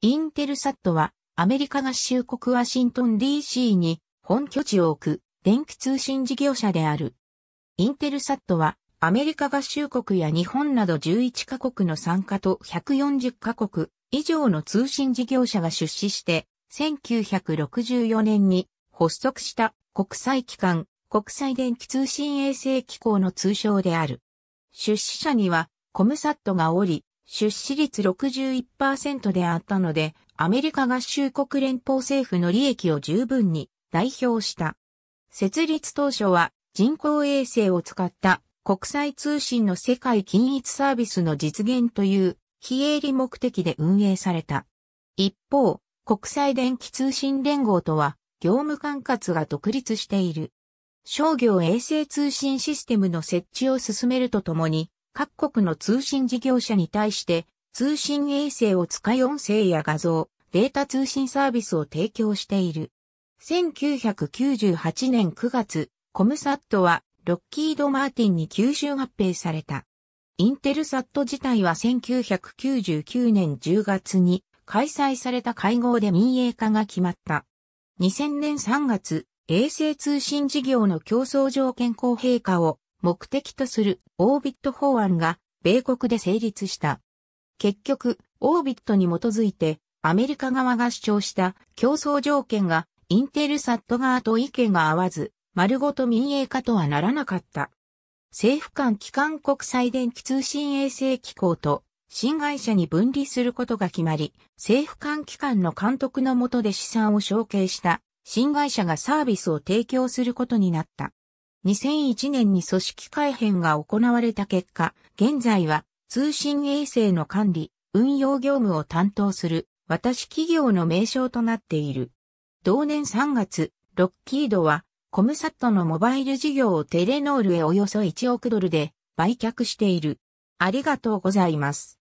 インテルサットはアメリカ合衆国ワシントン DC に本拠地を置く電気通信事業者である。インテルサットはアメリカ合衆国や日本など11カ国の参加と140カ国以上の通信事業者が出資して1964年に発足した国際機関国際電気通信衛星機構の通称である。出資者にはコムサットがおり、出資率61%であったので、アメリカ合衆国連邦政府の利益を十分に代表した。設立当初は人工衛星を使った国際通信の世界均一サービスの実現という非営利目的で運営された。一方、国際電気通信連合とは業務管轄が独立している。商業衛星通信システムの設置を進めるとともに、各国の通信事業者に対して通信衛星を使い音声や画像、データ通信サービスを提供している。1998年9月、コムサットはロッキード・マーティンに吸収合併された。インテルサット自体は1999年10月に開催された会合で民営化が決まった。2000年3月、衛星通信事業の競争条件公平化を目的とするオービット法案が米国で成立した。結局、オービットに基づいてアメリカ側が主張した競争条件がインテルサット側と意見が合わず、丸ごと民営化とはならなかった。政府間機関国際電気通信衛星機構と新会社に分離することが決まり、政府間機関の監督の下で資産を承継した新会社がサービスを提供することになった。2001年に組織改編が行われた結果、現在は通信衛星の管理、運用業務を担当する私企業の名称となっている。同年3月、ロッキードはコムサットのモバイル事業をテレノールへおよそ1億ドルで売却している。ありがとうございます。